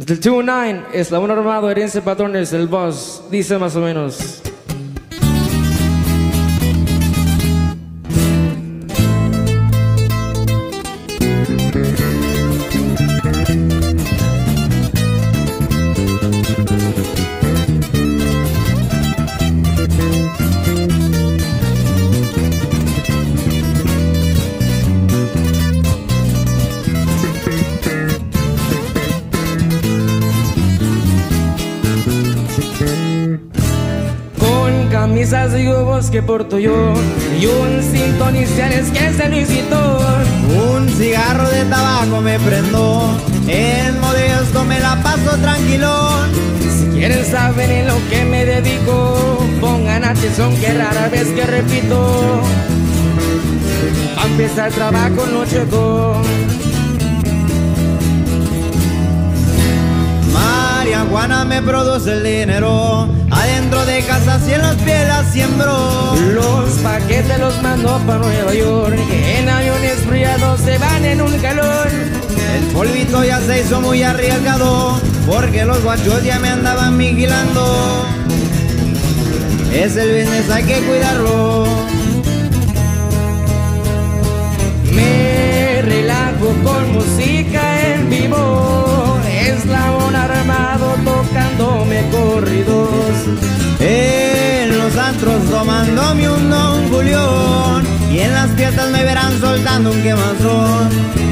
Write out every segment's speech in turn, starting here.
Del 2-9, Eslabón Armado, Herencia Patrones, el boss, dice más o menos. Camisas y huevos que porto yo Y un cinto iniciales que es de Luisito. Un cigarro de tabaco me prendo, en modesto me la paso tranquilón. Si quieren saber en lo que me dedico Pongan atención que rara vez que repito. A empezar trabajo no checo Marihuana me produce el dinero, casa si en los pies la siembro. Los paquetes los mando para Nueva York En aviones friados se van en un calor El polvito ya se hizo muy arriesgado, porque los guachos ya me andaban vigilando. Es el business, hay que cuidarlo. Un Julión, y en las fiestas me verán soltando un quemazón.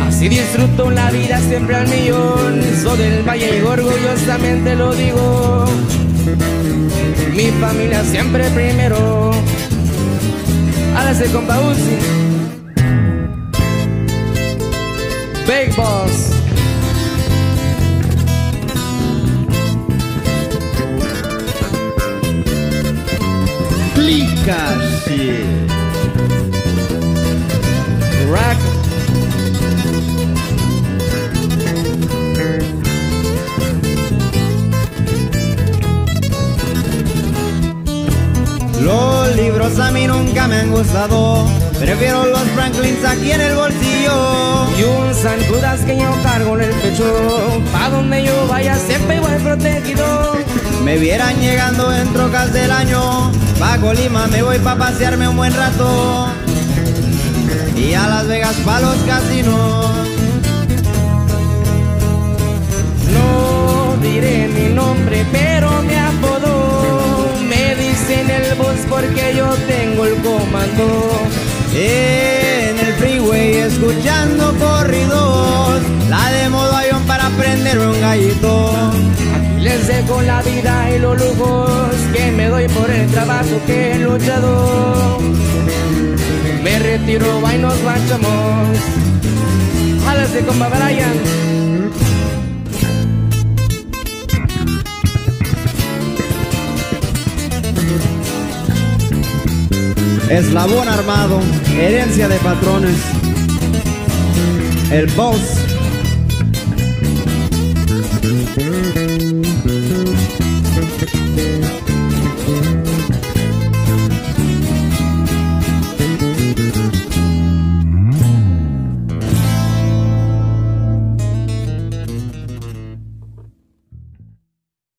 Así disfruto la vida siempre al millón. Soy del Valle y orgullosamente lo digo. Mi familia siempre primero. Hágase compa Uzi. Big Boss Rock. Los libros a mí nunca me han gustado, prefiero los Franklins aquí en el bolsillo. Y un San Judas que yo cargo en el pecho. Pa' donde yo vaya siempre voy protegido. Me vieran llegando en trocas del año, pa' Colima me voy pa' pasearme un buen rato. Y a Las Vegas pa' los casinos. No diré mi nombre, pero me apodo. Me dicen el boss porque yo tengo el comando. En el freeway escuchando corridos, Dejo la vida y los lujos que me doy por el trabajo que he luchado. Me retiro, y nos marchamos. Jálese con Brian. Eslabón armado, herencia de patrones. El boss.